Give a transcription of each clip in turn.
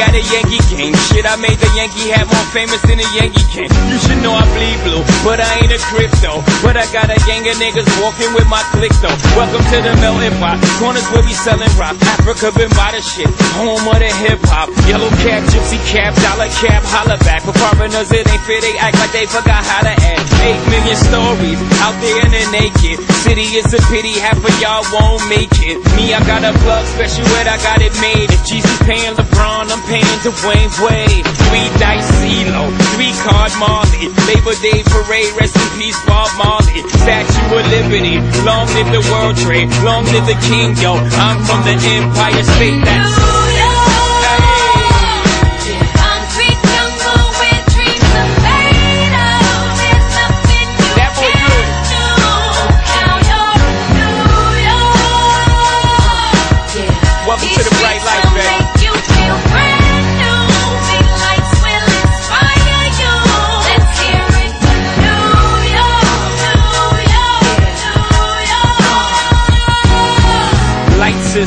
At a Yankee game. Shit, I made the Yankee hat more famous than the Yankee can. You should know I bleed blue, but I ain't a crypto. But I got a gang of niggas walking with my click though. Welcome to the melting pot. Corners where we selling rock. Africa been by the shit. Home of the hip hop. Yellow cap, gypsy cap, dollar cap, holla back. For foreigners, it ain't fair. They act like they forgot how to act. Eight million stories out there in the naked. City is a pity, half of y'all won't make it. Me, I got a plug special ed, I got it made. If Jesus paying LeBron, I'm paying Dwayne Wade. Three dice CeeLo, three card Marley. Labor Day parade, rest in peace, Bob Marley. Statue of Liberty, long live the World Trade, long live the King, yo. I'm from the Empire State, that's.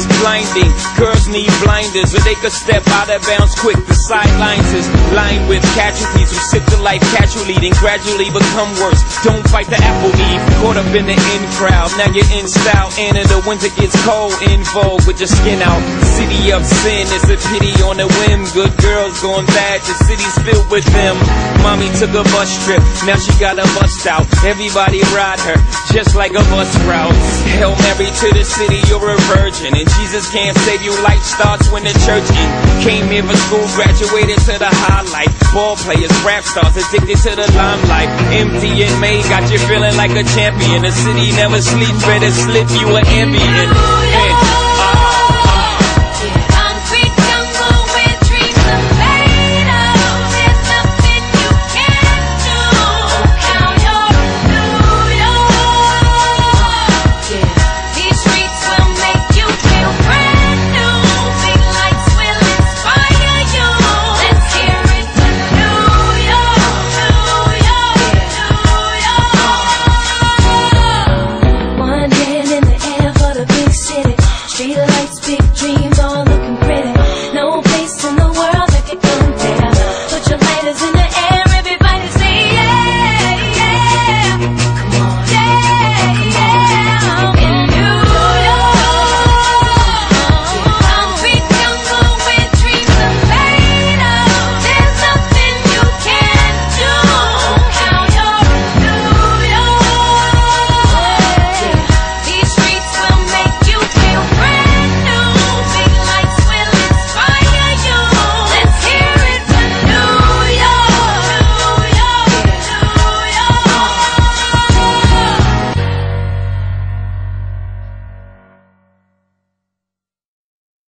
Is blinding, girls need blinders, or they could step out of bounds quick. The sidelines is lined with casualties who sip the life casually, then gradually become worse. Don't fight the apple eve, caught up in the in crowd. Now you're in style, and in the winter gets cold, in vogue with your skin out. City of sin is a pity on a whim. Good girls going bad, the city's filled with them. Mommy took a bus trip, now she got a bust out. Everybody ride her, just like a bus route. Hail Mary to the city, you're a virgin. And Jesus can't save you, life starts when the church in. Came here for school, graduated to the highlight. Ball players, rap stars, addicted to the limelight. Empty and May got you feeling like a champion. The city never sleeps, better slip you an ambient.